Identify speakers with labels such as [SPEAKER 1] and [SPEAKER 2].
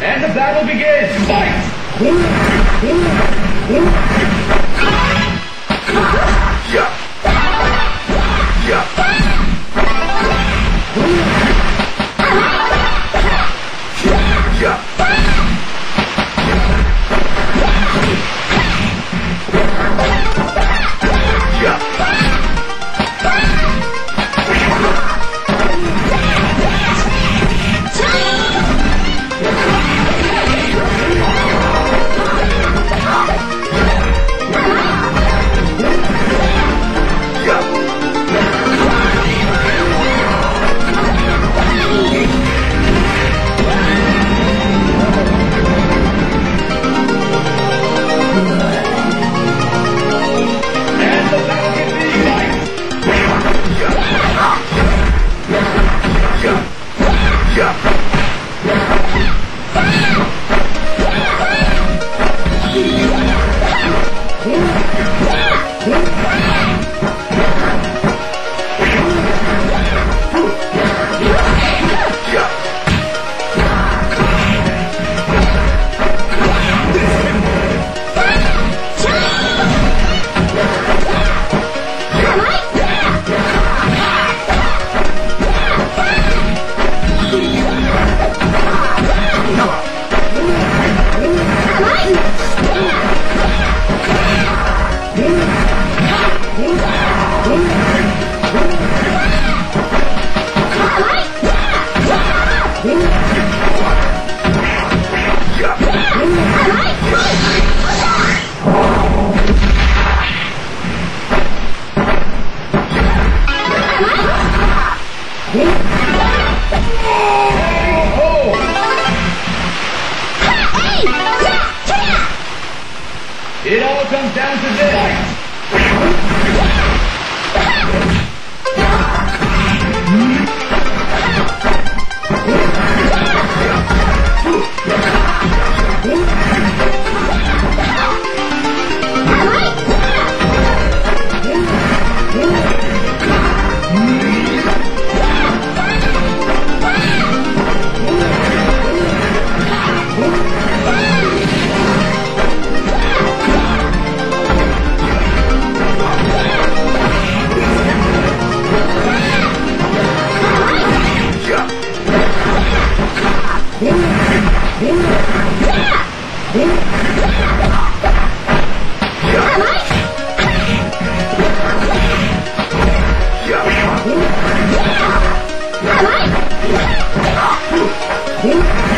[SPEAKER 1] And the battle begins! Fight! It all comes down to this!
[SPEAKER 2] Who?